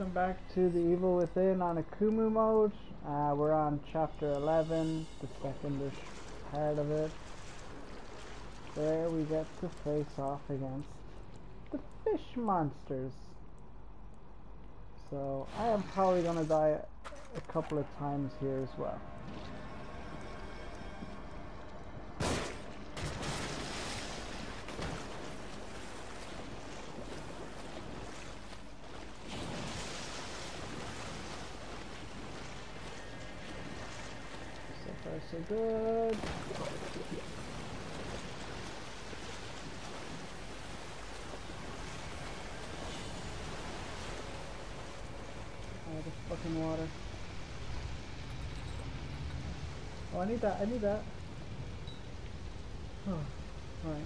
welcome back to the Evil Within on Akumu mode. Uh, we're on chapter 11, the second part of it. Where we get to face off against the fish monsters. So I am probably gonna die a couple of times here as well. So good. Oh, the fucking water. Oh, I need that, I need that. Oh, alright.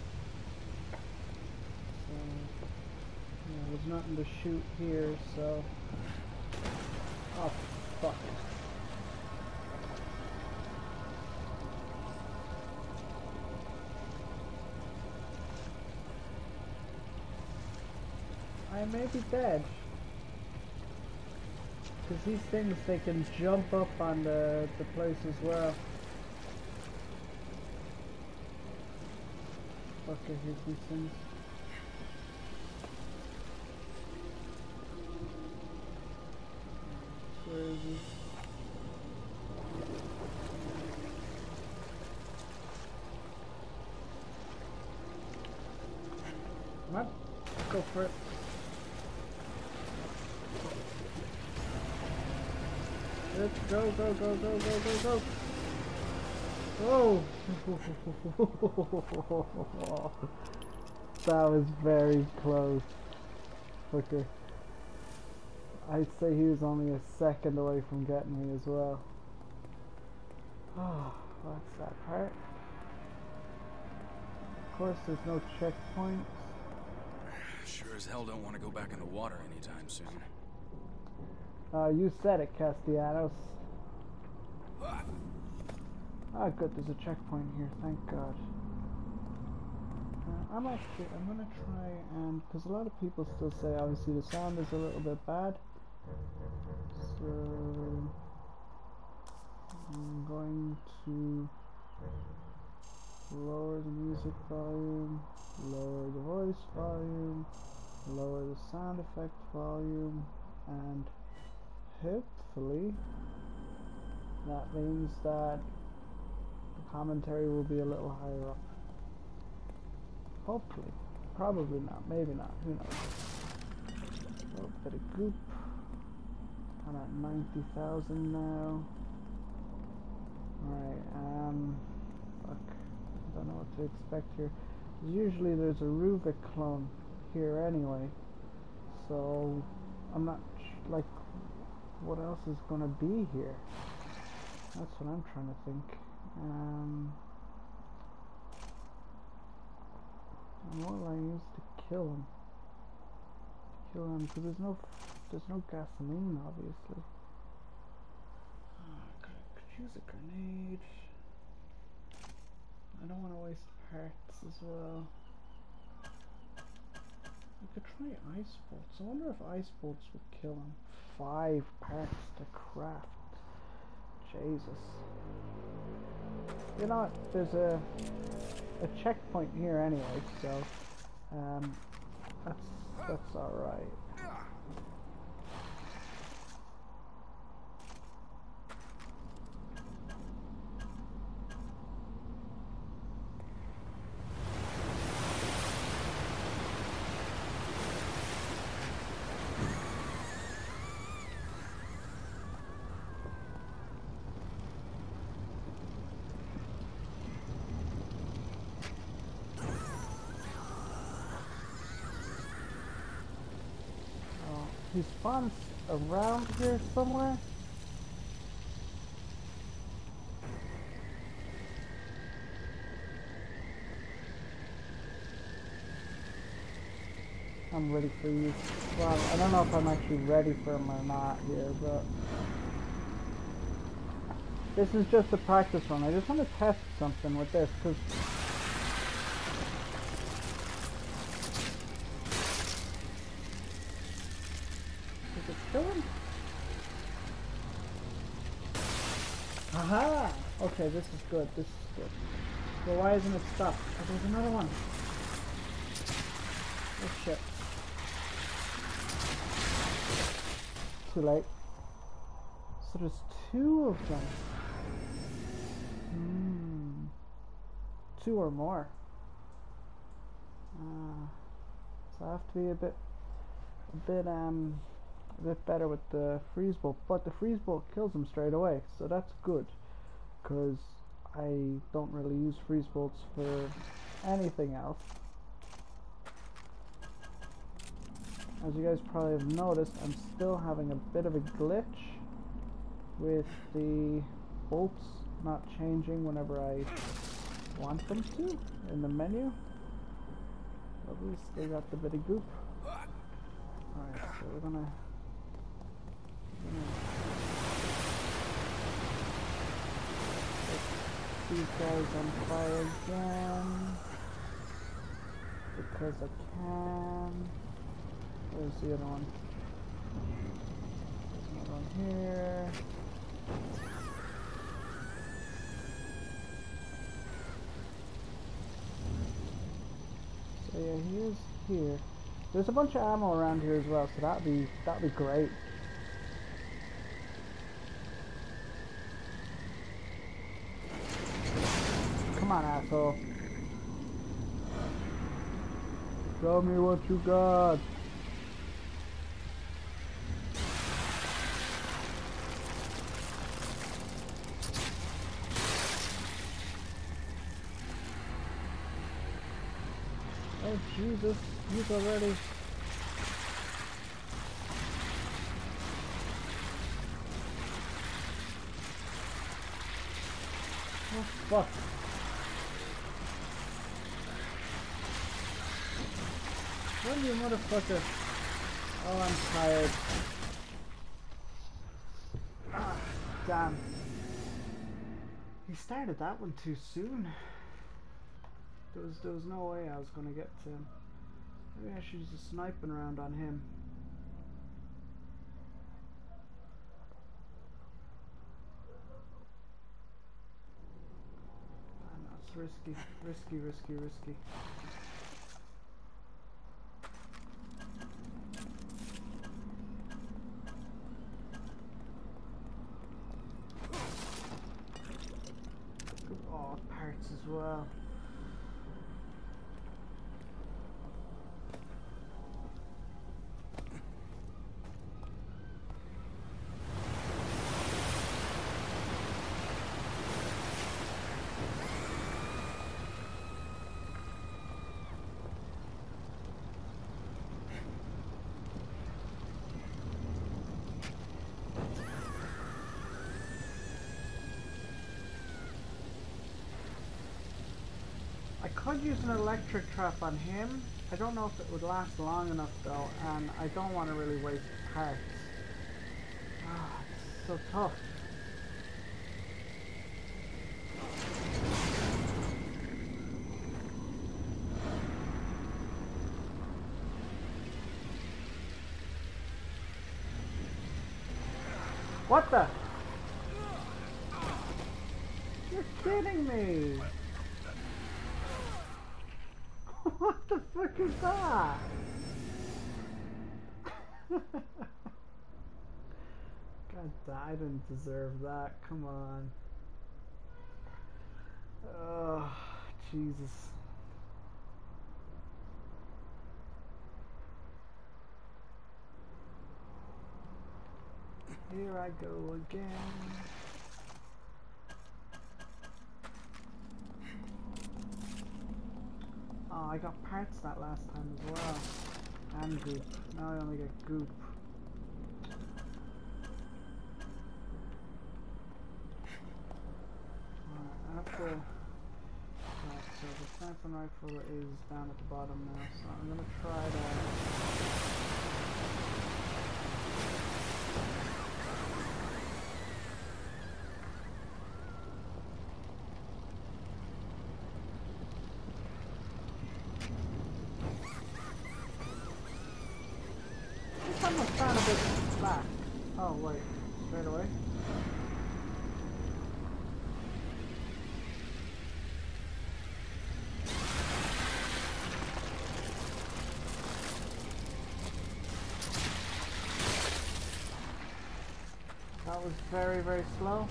So, yeah, there's nothing to shoot here, so... Oh, fuck. I may be dead. Because these things, they can jump up on the, the place as well. Fuck I these things. Where is on, go for it. Let's go, go, go, go, go, go, go. Oh! that was very close. Okay. I'd say he was only a second away from getting me as well. Oh, that's that part. Of course, there's no checkpoints. Sure as hell don't want to go back in the water anytime soon. Uh, you said it, Castellanos. Ah, good, there's a checkpoint here, thank God. Uh, I'm actually, I'm gonna try and, because a lot of people still say, obviously, the sound is a little bit bad. So, I'm going to lower the music volume, lower the voice volume, lower the sound effect volume, and hopefully that means that the commentary will be a little higher up. Hopefully. Probably not. Maybe not. Who knows? Oh, bit of goop. I'm at 90,000 now. Alright, um... Fuck. I don't know what to expect here. Usually there's a Ruvik clone here anyway. So, I'm not, like, what else is gonna be here? That's what I'm trying to think. Um, what will I use to kill him? Kill him because there's no there's no gasoline, obviously. Oh, could, could use a grenade. I don't want to waste parts as well. I could try ice bolts. I wonder if ice bolts would kill him. Five parts to craft. Jesus. You know? There's a a checkpoint here anyway, so um, that's that's all right. He spawns around here somewhere. I'm ready for you. Well, I don't know if I'm actually ready for him or not here, but this is just a practice run. I just want to test something with this because kill him? Aha! Okay, this is good, this is good. But why isn't it stopped? Oh, there's another one. Oh shit. Too late. So there's two of them. Hmm. Two or more. Uh, so I have to be a bit, a bit um, a bit better with the freeze bolt. But the freeze bolt kills them straight away, so that's good. Cause I don't really use freeze bolts for anything else. As you guys probably have noticed, I'm still having a bit of a glitch with the bolts not changing whenever I want them to in the menu. At least they got the bit of goop. Alright, so we're gonna, we're gonna set these guys on fire again because I can. Where's the other one? There's another one here. So yeah, he is here. There's a bunch of ammo around here as well, so that'd be that'd be great. Come on, asshole. Show me what you got. Oh Jesus, he's already Oh fuck. Run you motherfucker. Oh I'm tired. Ah, damn. He started that one too soon. There was there was no way I was gonna get to him. Maybe I should use a sniping round on him. Ah, risky, risky, risky, risky. Oh, parts I could use an electric trap on him. I don't know if it would last long enough though, and I don't want to really waste parts. Ah, it's so tough. What the? You're kidding me! what the fuck is that? I didn't deserve that. Come on. Oh, Jesus. Here I go again. Oh, I got parts that last time as well. And goop. Now I only get goop. Alright, I have to... Right, so the sniper rifle is down at the bottom now, so I'm gonna try that. This one was sound a bit back. Oh, wait. Straight away? That was very, very slow.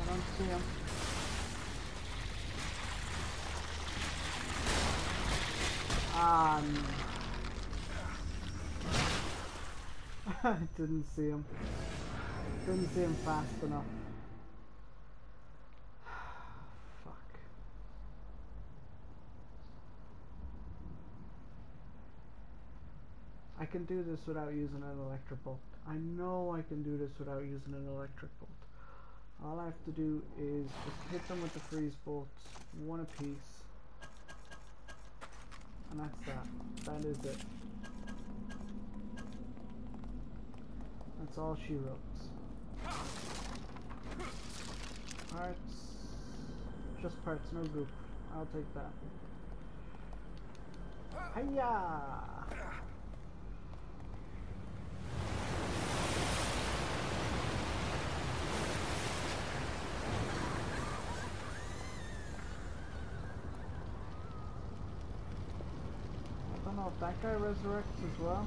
I don't see him. No. Um. I didn't see him. Didn't see him fast enough. Fuck. I can do this without using an electric bolt. I know I can do this without using an electric bolt. All I have to do is just hit them with the freeze bolts, one apiece. And that's that. That is it. That's all she wrote. Parts. Just parts, no goop. I'll take that. Hiya! Know if that guy resurrects as well.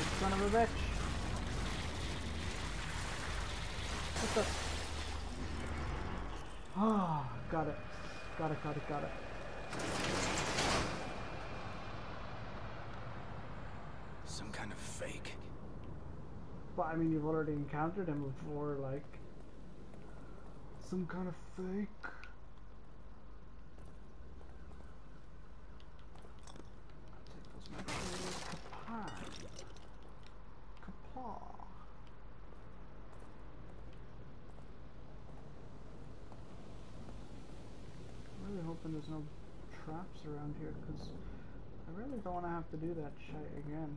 You son of a bitch. What the? Ah, got it. Got it, got it, got it. Some kind of fake. But I mean, you've already encountered him before, like. Some kind of fake. Take those materials. Kapah. Kapah. I'm really hoping there's no traps around here, because I really don't want to have to do that shit again.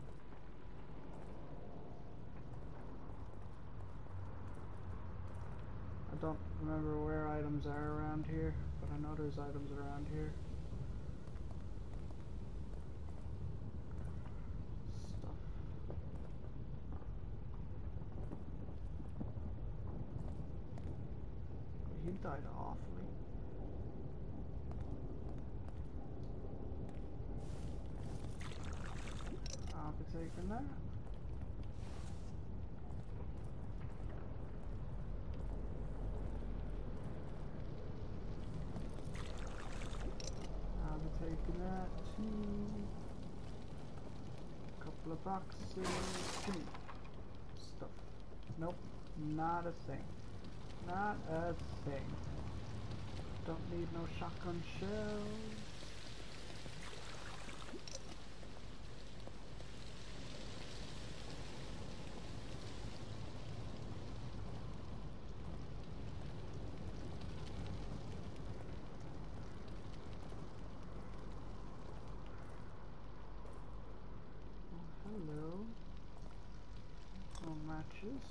I don't remember where items are around here, but I know there's items around here. Stuff. He died awfully. Taking that. I'll be taking that too. Couple of boxes. Stuff. Nope. Not a thing. Not a thing. Don't need no shotgun shells. Hello. More matches.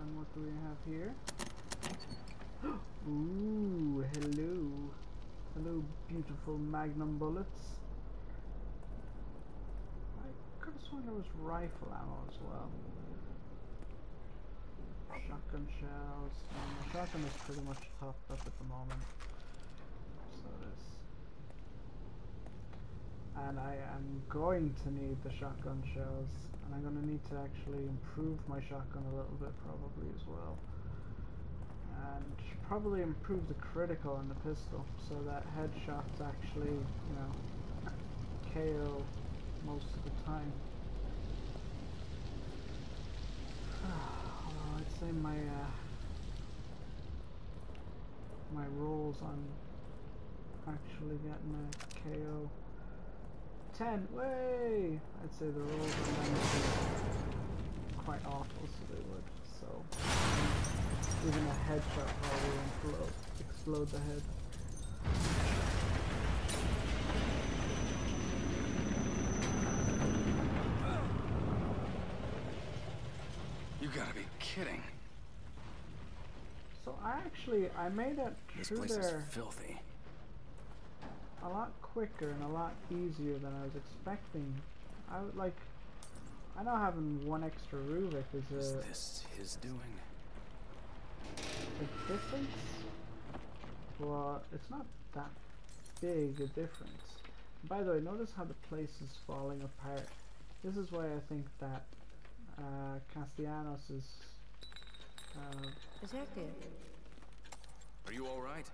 And what do we have here? Ooh, hello. Hello, beautiful magnum bullets. I could have sworn there was rifle ammo as well. Shotgun shells. Um, shotgun is pretty much topped up at the moment. So this. And I am going to need the shotgun shells. And I'm going to need to actually improve my shotgun a little bit probably as well. And probably improve the critical on the pistol so that headshots actually, you know, KO most of the time. Although I'd say my uh, my rolls on actually getting a KO. 10, way! I'd say the rolls are quite awful, so they would. So, even a headshot probably will explode, explode the head. You gotta be kidding. So I actually, I made it This through place there is filthy. a lot quicker and a lot easier than I was expecting. I would like, I know having one extra Ruvik is Is a, this his doing? a difference. Well, it's not that big a difference. By the way, notice how the place is falling apart. This is why I think that uh, Castellanos is. Uh, Detective, Are you alright?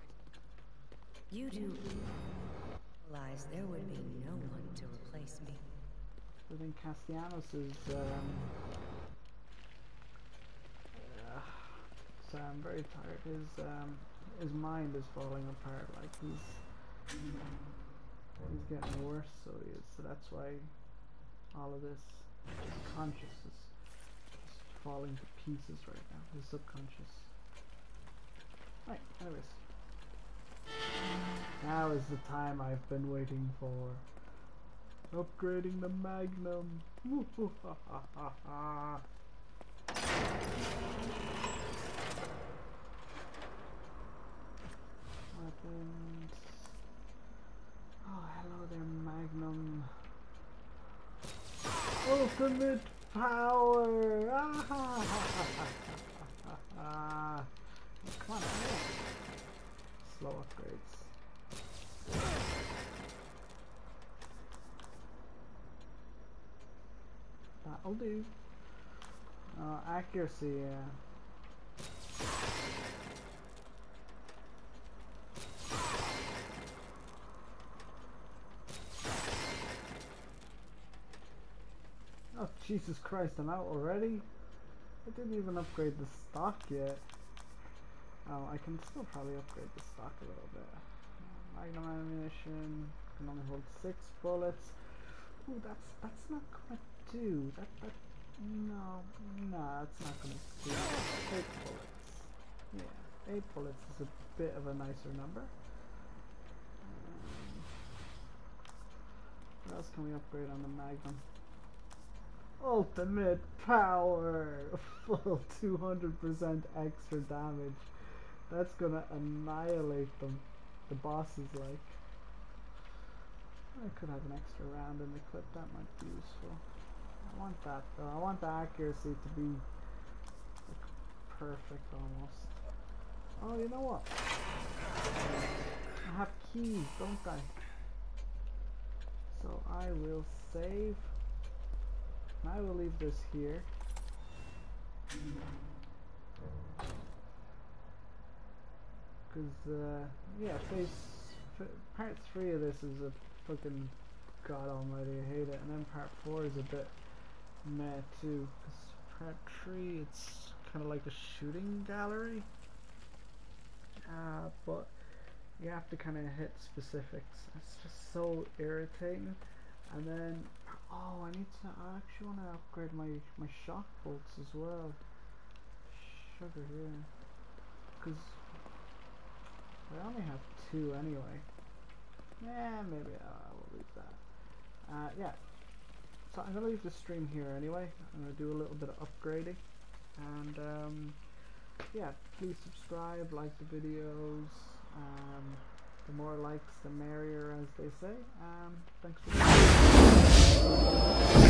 you do there would be no one to replace me. I think Castellanos is. Um, uh, sorry, I'm very tired. His um, his mind is falling apart. Like he's he's getting worse. So he is. So that's why all of this his conscious is falling to pieces right now. His subconscious. Right. Anyways. Now is the time I've been waiting for. Upgrading the Magnum. Weapons. Oh, hello there, Magnum. Ultimate power! Ah, Come on. Slow upgrades. That'll do. Uh, accuracy, yeah. Oh, Jesus Christ, I'm out already? I didn't even upgrade the stock yet. Oh, I can still probably upgrade the stock a little bit. Magnum ammunition, can only hold six bullets. Ooh, that's that's not gonna do. That that no, no, that's not gonna do. Eight bullets. Yeah, eight bullets is a bit of a nicer number. Um, what else can we upgrade on the Magnum? Ultimate power! Full 200% extra damage. That's gonna annihilate them. The boss is like. I could have an extra round in the clip, that might be useful. I want that though. I want the accuracy to be like, perfect almost. Oh, you know what? I have keys, don't I? So I will save. I will leave this here. Cause uh, yeah, phase part three of this is a fucking god almighty. I hate it, and then part four is a bit meh too. Cause part three it's kind of like a shooting gallery. Uh, but you have to kind of hit specifics. It's just so irritating. And then, oh, I need to. I actually want to upgrade my my shock bolts as well. Sugar, yeah. Because I only have two anyway. Yeah, maybe I will leave that. Uh, yeah. So I'm gonna leave the stream here anyway. I'm gonna do a little bit of upgrading, and um, yeah, please subscribe, like the videos. Um, the more likes, the merrier, as they say. Um, thanks for.